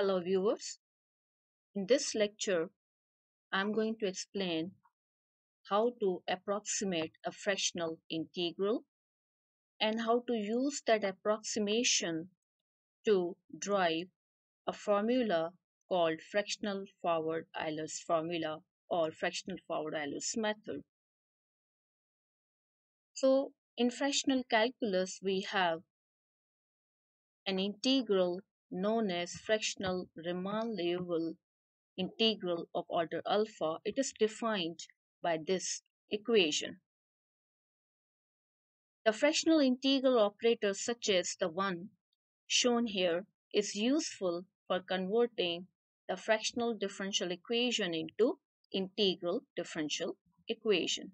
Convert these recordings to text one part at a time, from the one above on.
Hello viewers. In this lecture, I'm going to explain how to approximate a fractional integral and how to use that approximation to derive a formula called fractional forward Euler's formula or fractional forward Euler's method. So in fractional calculus, we have an integral known as fractional Riemann-Liouville integral of order alpha, it is defined by this equation. The fractional integral operator such as the one shown here is useful for converting the fractional differential equation into integral differential equation.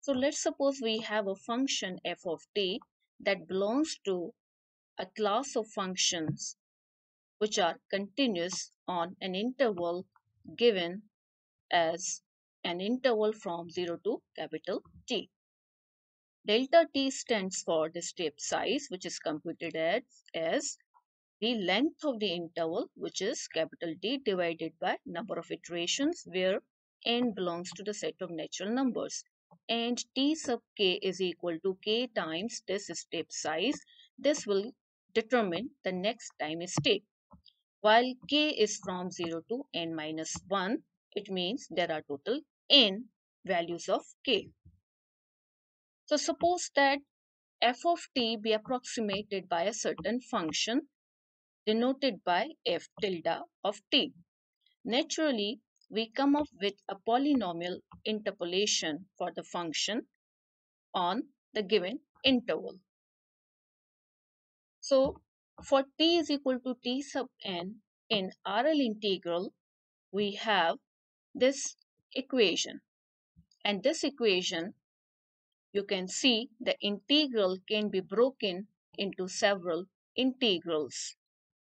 So let's suppose we have a function f of t that belongs to a class of functions which are continuous on an interval given as an interval from 0 to capital T. Delta T stands for the step size which is computed as, as the length of the interval which is capital T divided by number of iterations where n belongs to the set of natural numbers and t sub k is equal to k times this step size. This will determine the next time step. While k is from 0 to n minus 1, it means there are total n values of k. So suppose that f of t be approximated by a certain function denoted by f tilde of t. Naturally, we come up with a polynomial interpolation for the function on the given interval. So for t is equal to t sub n in RL integral, we have this equation. And this equation, you can see the integral can be broken into several integrals.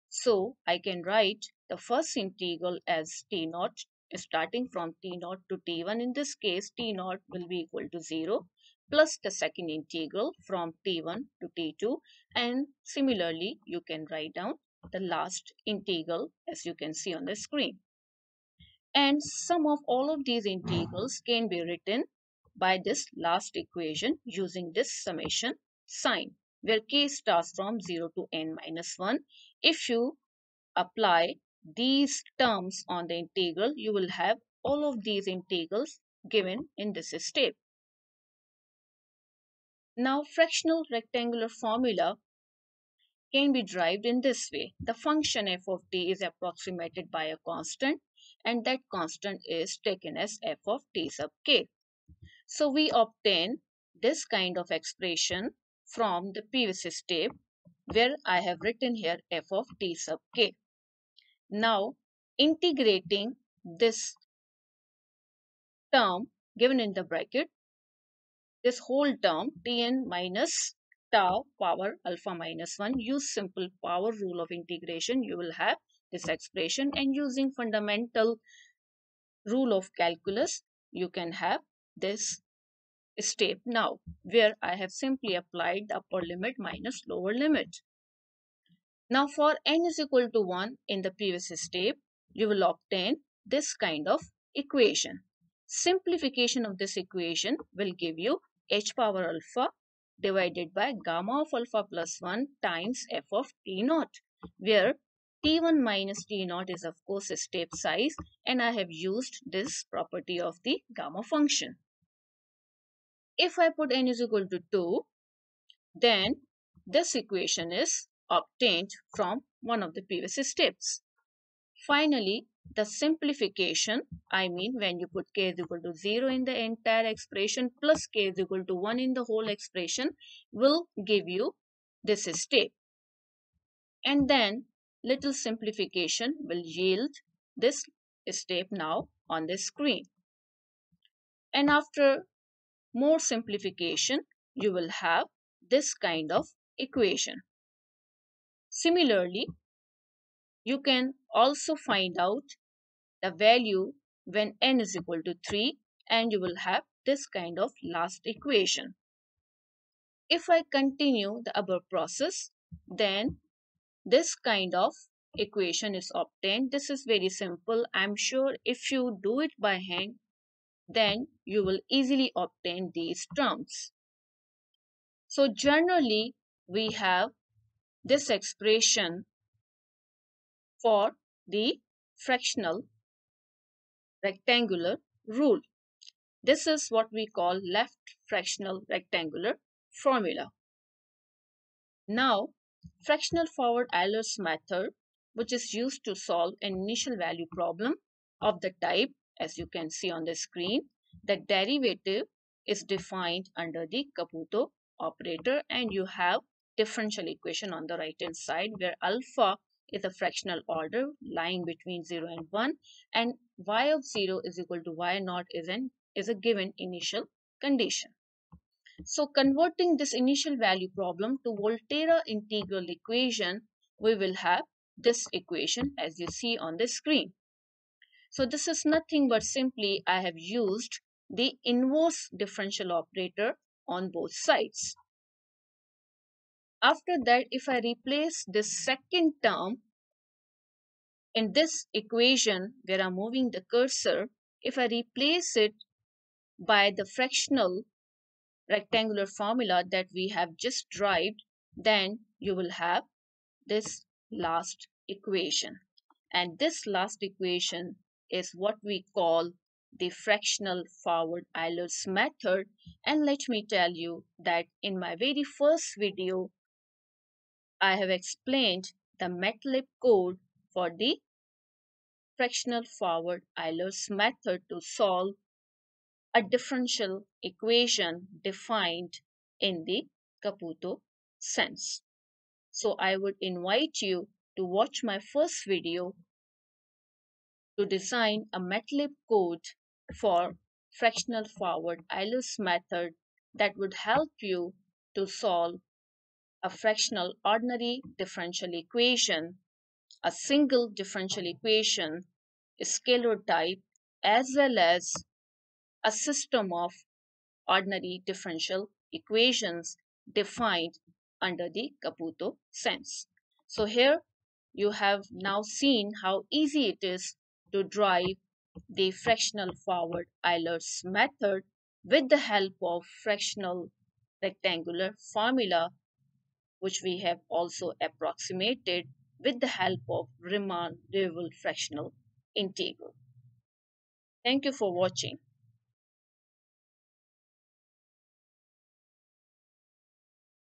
So I can write the first integral as t naught starting from t naught to t1. In this case, t naught will be equal to 0 plus the second integral from t1 to t2 and similarly you can write down the last integral as you can see on the screen. And sum of all of these integrals can be written by this last equation using this summation sign where k starts from 0 to n minus 1. If you apply these terms on the integral, you will have all of these integrals given in this step. Now, fractional rectangular formula can be derived in this way. The function f of t is approximated by a constant and that constant is taken as f of t sub k. So, we obtain this kind of expression from the previous step where I have written here f of t sub k. Now, integrating this term given in the bracket this whole term Tn minus tau power alpha minus 1. Use simple power rule of integration. You will have this expression and using fundamental rule of calculus, you can have this step now where I have simply applied the upper limit minus lower limit. Now for n is equal to 1 in the previous step, you will obtain this kind of equation. Simplification of this equation will give you h power alpha divided by gamma of alpha plus 1 times f of t naught where t1 minus t naught is of course a step size and I have used this property of the gamma function. If I put n is equal to 2 then this equation is obtained from one of the previous steps. Finally, the simplification, I mean when you put k is equal to 0 in the entire expression plus k is equal to 1 in the whole expression will give you this step. And then little simplification will yield this step now on the screen. And after more simplification, you will have this kind of equation. Similarly, you can also find out the value when n is equal to 3 and you will have this kind of last equation. If I continue the above process, then this kind of equation is obtained. This is very simple. I'm sure if you do it by hand, then you will easily obtain these terms. So generally, we have this expression for the fractional rectangular rule. This is what we call left fractional rectangular formula. Now, fractional forward Euler's method, which is used to solve an initial value problem of the type as you can see on the screen, the derivative is defined under the Caputo operator and you have differential equation on the right hand side where alpha is a fractional order lying between 0 and 1 and y of 0 is equal to y naught is, an, is a given initial condition. So converting this initial value problem to Volterra integral equation, we will have this equation as you see on the screen. So this is nothing but simply I have used the inverse differential operator on both sides. After that, if I replace this second term in this equation where I'm moving the cursor, if I replace it by the fractional rectangular formula that we have just derived, then you will have this last equation. And this last equation is what we call the fractional forward Euler's method. And let me tell you that in my very first video, I have explained the MATLAB code for the fractional forward Euler's method to solve a differential equation defined in the Caputo sense. So I would invite you to watch my first video to design a MATLAB code for fractional forward Euler's method that would help you to solve a fractional ordinary differential equation, a single differential equation, a scalar type, as well as a system of ordinary differential equations defined under the Caputo sense. So here you have now seen how easy it is to drive the fractional forward Euler's method with the help of fractional rectangular formula which we have also approximated with the help of Riemann-Liouville fractional integral. Thank you for watching.